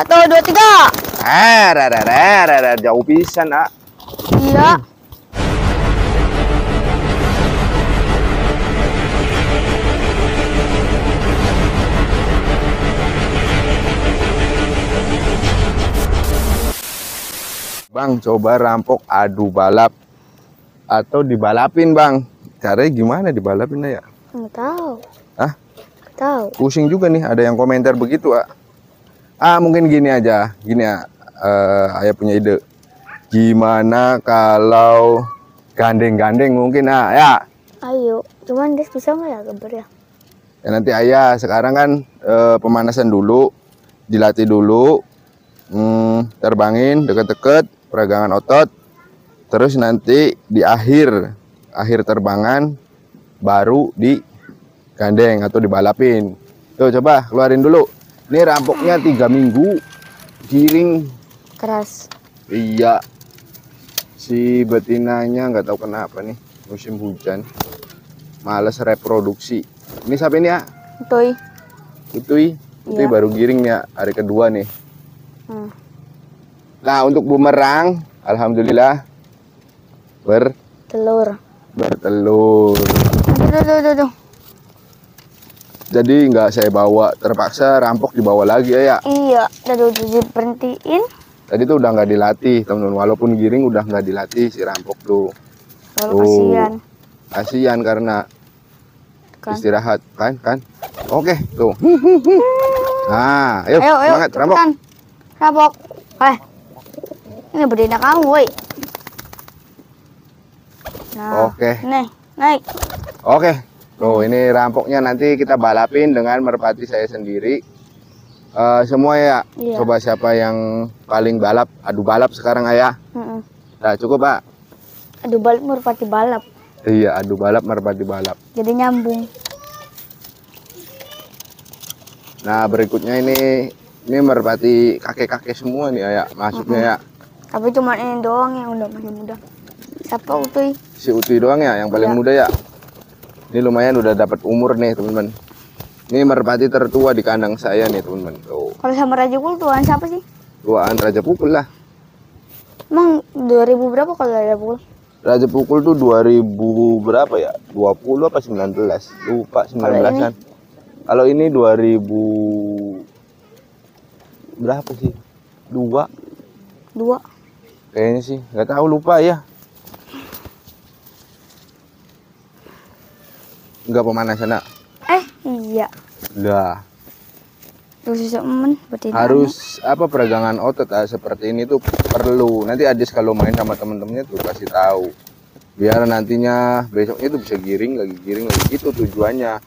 Satu, dua, tiga. Eh, rere, jauh pisan, ah. Iya. Bang, coba rampok adu balap atau dibalapin, Bang. Caranya gimana dibalapin ya? Nggak tahu. Hah? Nggak tahu. Pusing juga nih, ada yang komentar begitu, ah. Ah, mungkin gini aja. Gini ya, eh, ayah punya ide. Gimana kalau gandeng-gandeng mungkin, ah, ya. Ayo. Cuman Des bisa nggak ya gambar ya? Ya nanti ayah sekarang kan eh, pemanasan dulu, dilatih dulu, hmm, terbangin deket-deket, peragangan otot, terus nanti di akhir akhir terbangan baru di gandeng atau dibalapin. Tuh coba keluarin dulu. Ini rampoknya tiga minggu, giring Keras. iya. Si betinanya nggak tahu kenapa nih musim hujan, males reproduksi. Ini siapa ini ya? Toy. Utui, Utui Iya. baru giring ya hari kedua nih. Hmm. Nah untuk bumerang, alhamdulillah ber Telur. bertelur. Aduh, aduh, aduh, aduh. Jadi nggak saya bawa, terpaksa rampok dibawa lagi ya. ya. Iya. Aduh, udah berhentiin. Tadi tuh udah nggak dilatih teman-teman, walaupun giring udah nggak dilatih si rampok tuh. Tuh. kasihan. Kasihan karena Kan. istirahat kan kan. Oke tuh. Nah, ayo, Ayo, ayo. semangat rampok. Rampok. Eh. Ini berdina kamu, woi. Nah. Oke. Nih, naik. Oke, tuh ini rampoknya nanti kita balapin dengan merpati saya sendiri. Eh, semua ya, Iya. coba siapa yang paling balap, adu balap sekarang ayah. Mm-mm. Nah cukup pak. Aduh, balik merpati balap. Iya, adu balap merpati balap. Jadi nyambung. Nah berikutnya ini ini merpati kakek-kakek semua nih ayah, masuknya ya. Tapi cuma ini doang yang udah masih muda. Siapa Utuy? Si Uti doang ya, yang paling Iya. muda ya. Ini lumayan udah dapat umur nih teman-teman. Ini merpati tertua di kandang saya nih teman-teman. Tuh, Kalau sama Raja Kul tuan siapa sih? tuaan Raja Pukul lah. Emang 2000 berapa kalau Raja Kul? Raja Pukul tuh 2000 berapa ya? 20 apa 19? Lupa 19-an. Kalau ini 2000 berapa sih? Dua Dua. kayaknya sih. nggak tahu lupa ya. Enggak pemanasan nak. Eh, iya. Lah, men harus apa peragangan otot ah, seperti ini tuh perlu. Nanti Adis kalau main sama temen-temennya tuh kasih tahu. Biar nantinya besoknya tuh bisa giring lagi giring lagi itu tujuannya.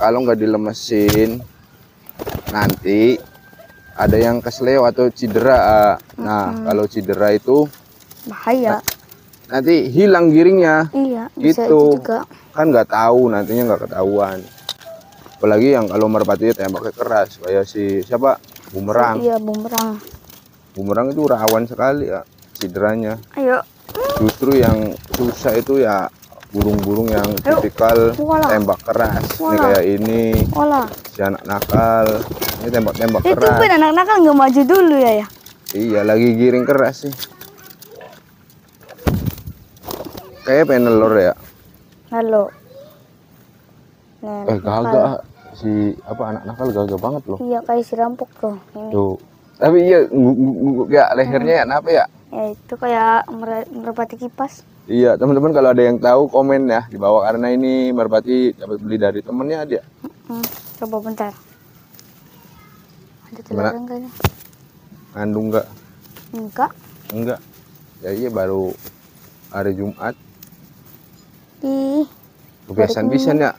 Kalau nggak dilemesin nanti ada yang kesleo atau cedera. ah. Nah, kalau cedera itu bahaya. Nanti hilang giringnya. Iya, bisa Gitu. itu juga. Kan nggak tahu nantinya nggak ketahuan. Apalagi yang kalau merpati tembaknya keras kayak si siapa? Bumerang. Iya, bumerang. Bumerang itu rawan sekali ya cederanya. Ayo. Justru yang susah itu ya burung-burung yang Ayo. tipikal tembak keras. Ini Walah. kayak ini Olah. si anak nakal. Ini tembak-tembak Itu keras. pun anak nakal nggak maju dulu ya ya. Iya, lagi giring keras sih. Kayak pengen nelur ya. Halo. Nah, Eh gagak si apa anak nakal gagak banget loh. Iya, kayak si rampok tuh. Ini. Tuh. Tapi iya ya lehernya ya kenapa ya? Ya, itu kayak mer- merpati kipas. Iya, teman-teman kalau ada yang tahu komen ya di bawah karena ini merpati dapat beli dari temennya dia. Hmm, coba bentar. Ada telur enggak nih? Ngandung nggak? Enggak. Enggak. Ya iya baru hari Jumat. Ih, Kebiasaan bisa ya.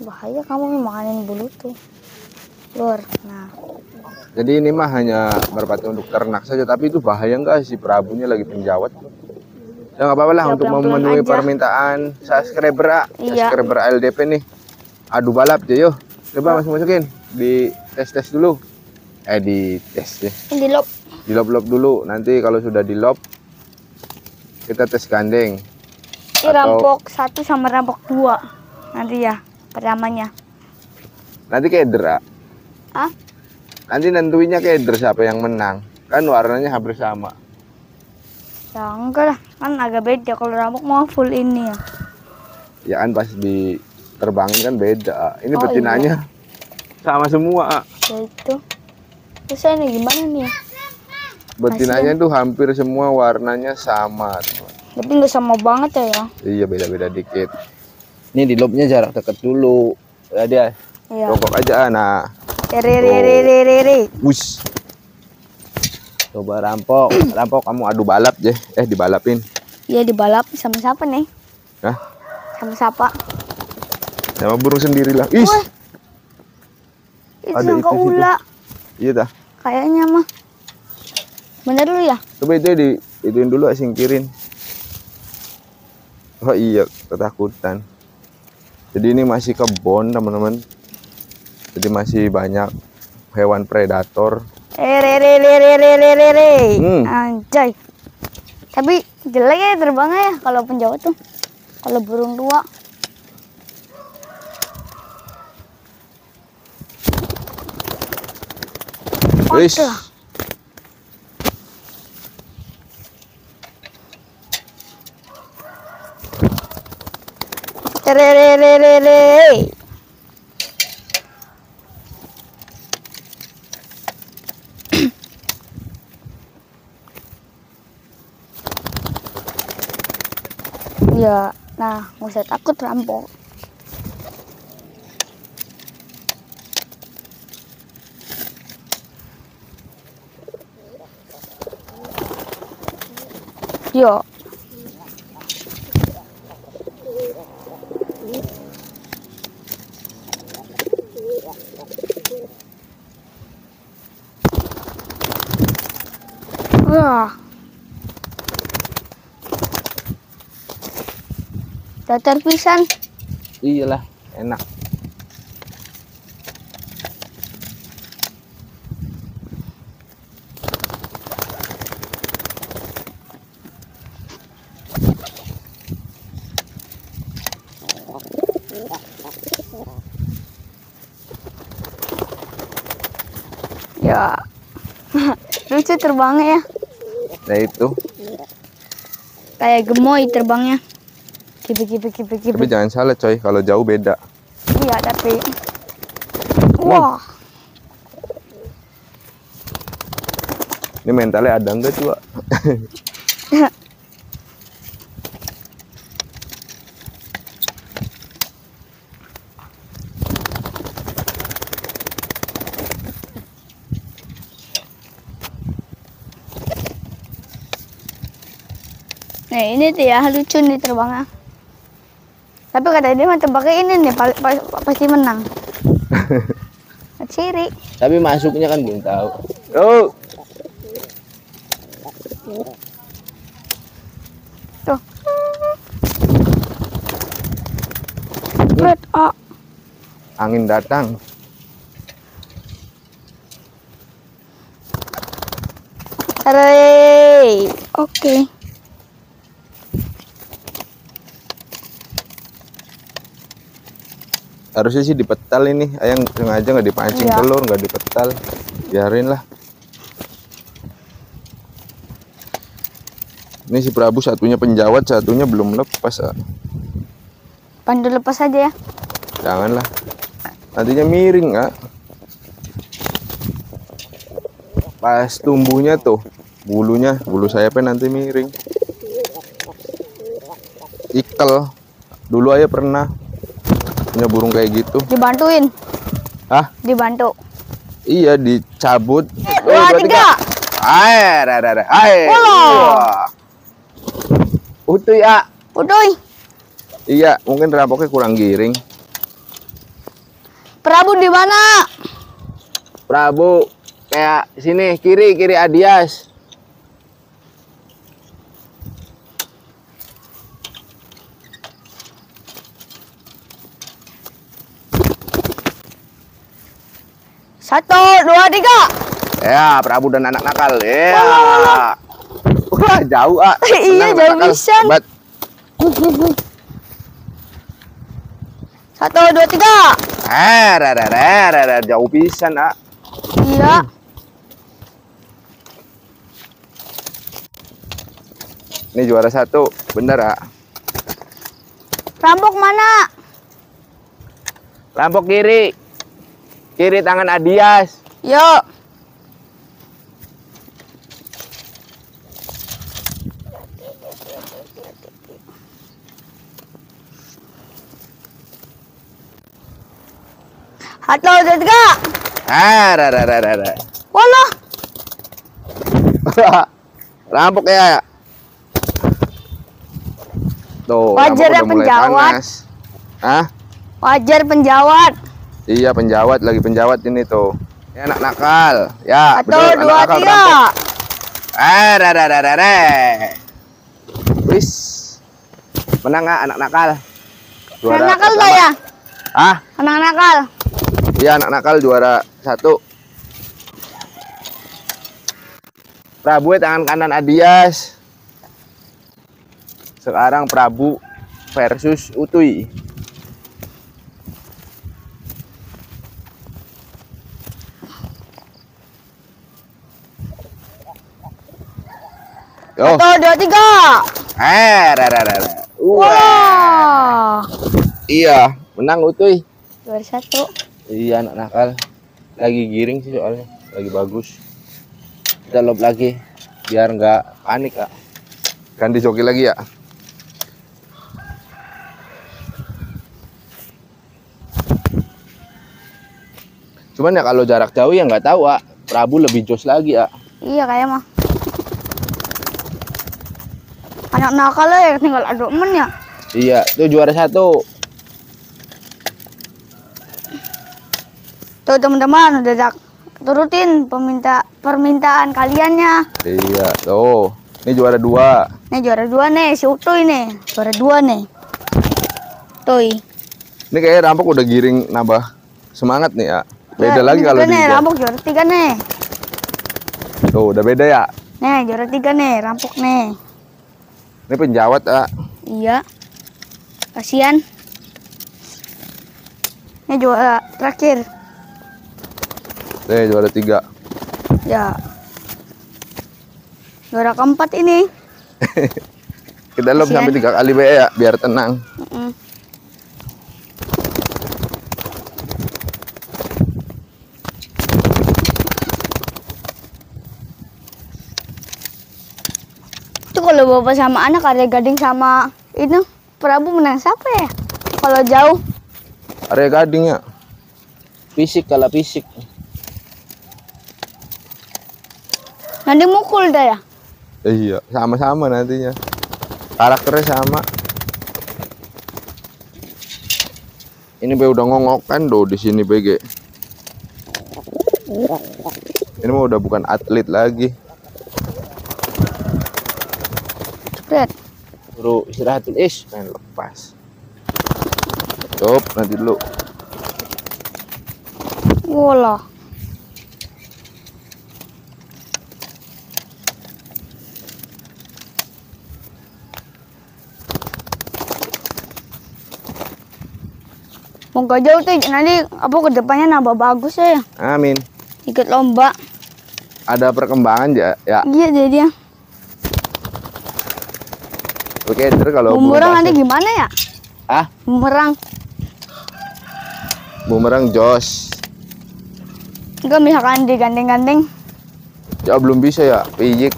bahaya kamu makanin bulu tuh. Lur. Nah, Jadi ini mah hanya merpati untuk ternak saja, tapi itu bahaya nggak si Prabunya lagi penjawat? Ya nggak apa-apa lah Ya, untuk memenuhi aja. permintaan subscriber ah. Iya. subscriber LDP nih. Adu balap deh yuk. Coba masuk masukin di tes tes dulu. Eh di tes deh. ini lop. Di lob lob dulu. Nanti kalau sudah di lob kita tes gandeng. Ini Atau- rampok satu sama rampok dua. Nanti ya, pertamanya. Nanti dera. Ah, Nanti nentuinnya keder siapa yang menang. Kan warnanya hampir sama. Ya enggak lah, kan agak beda kalau rambut mau full ini ya. Ya kan pas diterbangin kan beda. Ini Oh, betinanya sama semua. Ya itu. Terus ini gimana nih ya? Betinanya tuh hampir semua warnanya sama. teman. Tapi nggak sama banget ya ya. Iya beda-beda dikit. Ini di lobnya jarak deket dulu. Ya dia Iya. rokok aja nah. Re re re re re re. Wush. Coba rampok, rampok kamu adu balap je. Eh dibalapin. Iya dibalap sama siapa nih? Hah? Sama siapa? Sama burung sendiri lah. Ih. Itu Ada itu situ. ula. iya dah. Kayaknya mah. Bener lu ya? Coba itu di ituin dulu singkirin oh iya ketakutan. Jadi ini masih kebon teman-teman. Jadi masih banyak hewan predator. Eh, Rere, hmm. anjay. Tapi jelek ya terbangnya ya kalau penjawa tuh. Kalau burung tua. Okay. Ya, nah, nggak usah takut rampok. Yo. Datar pisan. Iyalah, enak. Ya. Lucu terbangnya ya. Nah itu. Kayak gemoy terbangnya. Kipi kipi kipi kipi. Tapi jangan salah coy, kalau jauh beda. Iya tapi. Wah. Ini mentalnya ada enggak coba? Nah ini tuh ya lucu nih terbangnya. Tapi kata dia mah terbangnya ini nih pasti menang. Ciri. Tapi masuknya kan belum tahu. Oh, Tuh. Red A. angin datang. Hooray. Oke. Harusnya sih dipetal ini. Ayang sengaja nggak dipancing Iya. telur, nggak dipetal. Biarin lah. Ini si Prabu satunya penjawat, satunya belum lepas. ah. Pandu lepas aja ya. Janganlah. Nantinya miring, ah. Pas tumbuhnya tuh, bulunya, bulu sayapnya nanti miring. Ikel. Dulu aja pernah punya burung kayak gitu. Dibantuin. Hah? Dibantu. Iya, dicabut. Dua, tiga. Air, air, air, air. Wah. Utuh ya. Udoy. Iya, mungkin rampoknya kurang giring. Prabu di mana? Prabu, kayak sini kiri kiri Adias. Satu, dua, tiga. Ya, Prabu dan anak nakal. Ya. Wah, jauh ah. Iya, jauh. Hebat. Satu, dua, tiga. Eh, re, re, re, re, re, jauh pisan ah. Iya. Ini juara satu, bener ah. Rampok mana? Rampok kiri. Kiri tangan Adias. Yuk. Dua, tiga. Ah, ra, ra, ra, ra. Walah. Rampok ya. Tuh, Wajar ya penjawat. panas. Hah? Wajar penjawat. Iya penjawat lagi penjawat ini tuh. Ya anak nakal. Ya, Satu, betul, anak dua, nakal tiga. ra, ra, ra, ra, ra. Wis. Menang nggak anak nakal? Anak nakal pertama. ya? Ah, Anak nakal. iya anak nakal juara satu. Prabu tangan kanan Adias. Sekarang Prabu versus Utuy. Satu, dua, tiga. eh, ra, ra, ra. Wah, iya, menang Utuy. Juara satu. Iya anak nakal. Lagi giring sih soalnya, lagi bagus. Kita lob lagi biar nggak panik kak. Ganti joki lagi ya. Cuman ya kalau jarak jauh ya nggak tahu ah. Prabu lebih jos lagi ah. Iya kayak mah. Anak nakal ya tinggal adu men ya. Iya, itu juara satu. Tuh teman-teman udah dak turutin peminta permintaan kaliannya. Iya, tuh. Ini juara dua. Nih juara dua nih si Utoy nih. Juara dua nih. Tuh. Ini kayaknya rampok udah giring nambah semangat nih ya. Beda Ya, lagi ini kalau di nih rampok juara tiga nih. Tuh, udah beda ya. Nih juara tiga nih rampok nih. Ini penjawat ah. Iya. Kasihan. Ini juara terakhir. Nih juara tiga. Ya. Juara keempat ini. Kita Kasihan. sampai tiga kali be ya, biar tenang. Mm-mm. Itu kalau bapak sama anak ada gading sama itu Prabu menang siapa ya? Kalau jauh Area gading ya. Fisik kalah fisik. nanti mukul dah ya. Eh, iya, sama-sama nantinya. Karakternya sama. Ini be udah ngongok kan do di sini BG. Ini mah udah bukan atlet lagi. Spread. Suruh istirahat dulu. Ish, main lepas. Stop, nanti dulu. Wala. Moga jauh tuh nanti apa ke depannya nambah bagus ya Amin. ikut lomba. Ada perkembangan ya? Ya. Iya jadi dia. Oke, ntar kalau Bumerang nanti gimana ya? Ah, Bumerang. bumerang jos. Enggak misalkan digandeng-gandeng. Ya belum bisa ya, pijik.